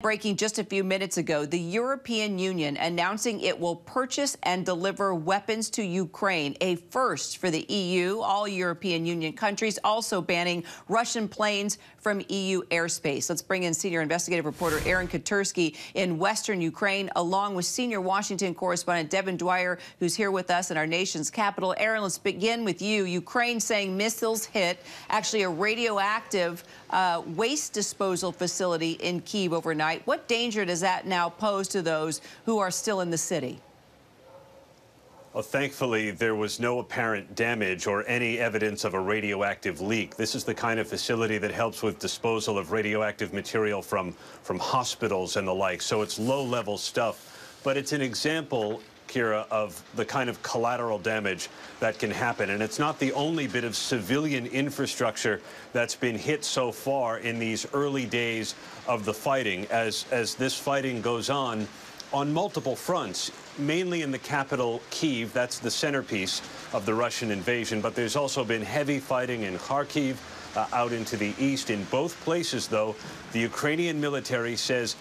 Breaking just a few minutes ago, the European Union announcing it will purchase and deliver weapons to Ukraine, a first for the EU. All European Union countries also banning Russian planes from EU airspace. Let's bring in senior investigative reporter Aaron Katersky in western Ukraine, along with senior Washington correspondent Devin Dwyer, who's here with us in our nation's capital. Aaron, let's begin with you. Ukraine saying missiles hit actually a radioactive uh, waste disposal facility in Kiev overnight. What danger does that now pose to those who are still in the city? Well, thankfully, there was no apparent damage or any evidence of a radioactive leak. This is the kind of facility that helps with disposal of radioactive material from, from hospitals and the like. So it's low-level stuff, but it's an example Kyra, of the kind of collateral damage that can happen. And it's not the only bit of civilian infrastructure that's been hit so far in these early days of the fighting. As, as this fighting goes on, on multiple fronts, mainly in the capital, Kiev. That's the centerpiece of the Russian invasion. But there's also been heavy fighting in Kharkiv, uh, out into the east. In both places, though, the Ukrainian military says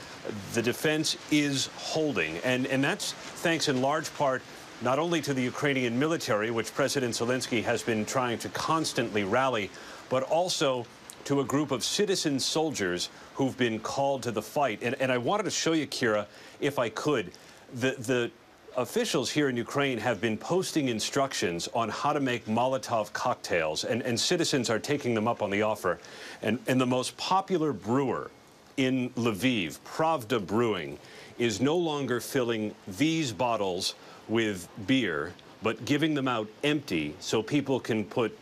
the defense is holding. And, and that's thanks in large part not only to the Ukrainian military, which President Zelensky has been trying to constantly rally, but also to a group of citizen soldiers who've been called to the fight. And, and I wanted to show you, Kyra, if I could, the, the officials here in Ukraine have been posting instructions on how to make Molotov cocktails, and, and citizens are taking them up on the offer. And, and the most popular brewer in Lviv, Pravda Brewing, is no longer filling these bottles with beer, but giving them out empty so people can put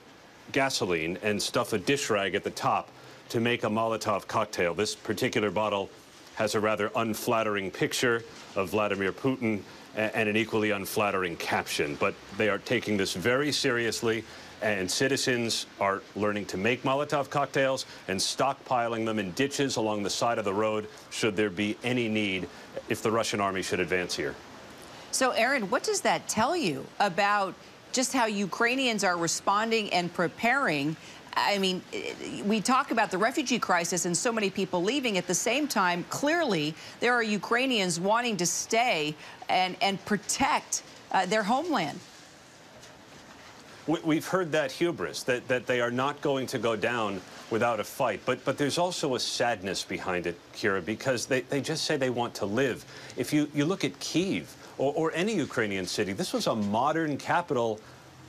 gasoline and stuff a dish rag at the top to make a Molotov cocktail. This particular bottle has a rather unflattering picture of Vladimir Putin and an equally unflattering caption. But they are taking this very seriously, and citizens are learning to make Molotov cocktails and stockpiling them in ditches along the side of the road should there be any need if the Russian army should advance here. So, Aaron, what does that tell you about just how Ukrainians are responding and preparing I mean, we talk about the refugee crisis and so many people leaving. At the same time, clearly, there are Ukrainians wanting to stay and, and protect uh, their homeland. We've heard that hubris, that, that they are not going to go down without a fight. But, but there's also a sadness behind it, Kyra, because they, they just say they want to live. If you, you look at Kiev or, or any Ukrainian city, this was a modern capital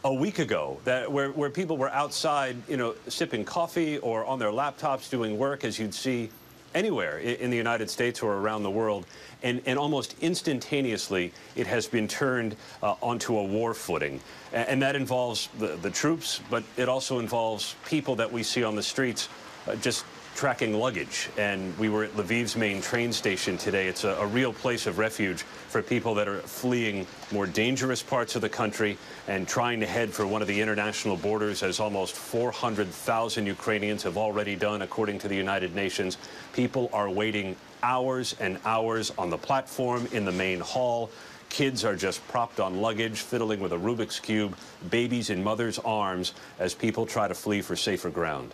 a week ago that where, where people were outside, you know, sipping coffee or on their laptops doing work as you'd see anywhere in the United States or around the world. And, and almost instantaneously, it has been turned uh, onto a war footing. And, that involves the, the, troops, but it also involves people that we see on the streets uh, just tracking luggage. And we were at Lviv's main train station today. It's a, a, real place of refuge for people that are fleeing more dangerous parts of the country and trying to head for one of the international borders, as almost 400,000 Ukrainians have already done, according to the United Nations. People are waiting hours and hours on the platform in the main hall. Kids are just propped on luggage, fiddling with a Rubik's Cube, babies in mothers' arms as people try to flee for safer ground.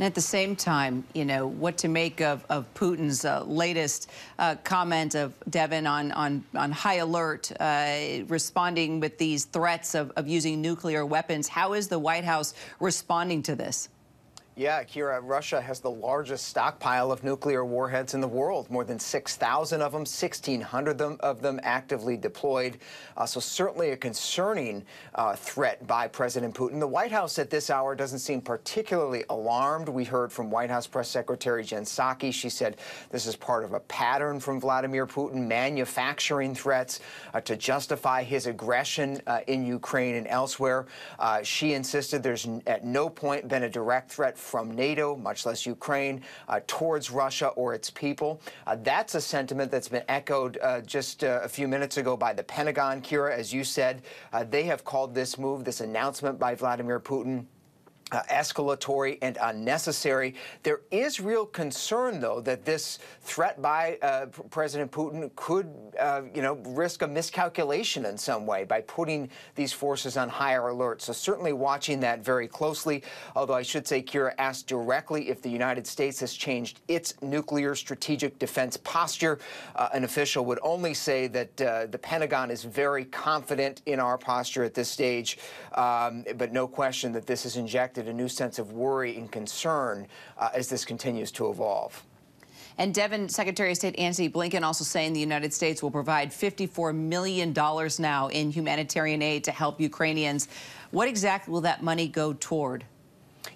And at the same time, you know, what to make of, of Putin's uh, latest uh, comment of Devin on, on, on high alert, uh, responding with these threats of, of using nuclear weapons. How is the White House responding to this? Yeah, Kyra, Russia has the largest stockpile of nuclear warheads in the world, more than 6,000 of them, 1,600 of them actively deployed. Uh, so certainly a concerning uh, threat by President Putin. The White House at this hour doesn't seem particularly alarmed. We heard from White House Press Secretary Jen Psaki. She said this is part of a pattern from Vladimir Putin manufacturing threats uh, to justify his aggression uh, in Ukraine and elsewhere. Uh, she insisted there's at no point been a direct threat from NATO, much less Ukraine, uh, towards Russia or its people. Uh, that's a sentiment that's been echoed uh, just uh, a few minutes ago by the Pentagon, Kyra, as you said. Uh, they have called this move, this announcement by Vladimir Putin, uh, escalatory and unnecessary. There is real concern, though, that this threat by uh, President Putin could, uh, you know, risk a miscalculation in some way by putting these forces on higher alert. So certainly watching that very closely. Although I should say, Kyra asked directly if the United States has changed its nuclear strategic defense posture. Uh, an official would only say that uh, the Pentagon is very confident in our posture at this stage, um, but no question that this is injected a new sense of worry and concern uh, as this continues to evolve. And Devin, Secretary of State Antony Blinken also saying the United States will provide $54 million now in humanitarian aid to help Ukrainians. What exactly will that money go toward?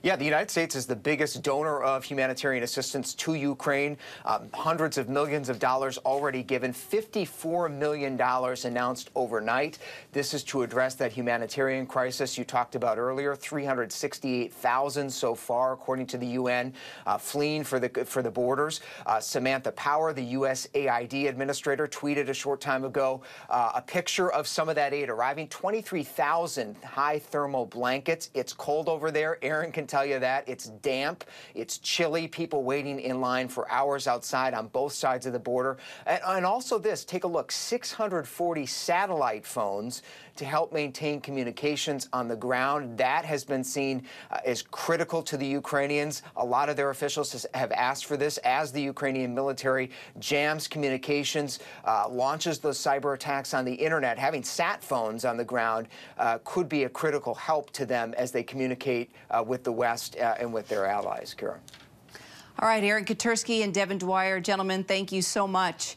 Yeah, the United States is the biggest donor of humanitarian assistance to Ukraine. Um, hundreds of millions of dollars already given, $54 million announced overnight. This is to address that humanitarian crisis you talked about earlier. 368,000 so far, according to the UN, uh, fleeing for the for the borders. Uh, Samantha Power, the USAID administrator, tweeted a short time ago uh, a picture of some of that aid arriving. 23,000 high thermal blankets. It's cold over there. Aaron can tell you that. It's damp, it's chilly, people waiting in line for hours outside on both sides of the border. And, and also this, take a look, 640 satellite phones to help maintain communications on the ground. That has been seen uh, as critical to the Ukrainians. A lot of their officials has, have asked for this as the Ukrainian military jams communications, uh, launches those cyber attacks on the internet. Having sat phones on the ground uh, could be a critical help to them as they communicate uh, with the West uh, and with their allies, Kyra. All right, Aaron Katersky and Devin Dwyer, gentlemen, thank you so much.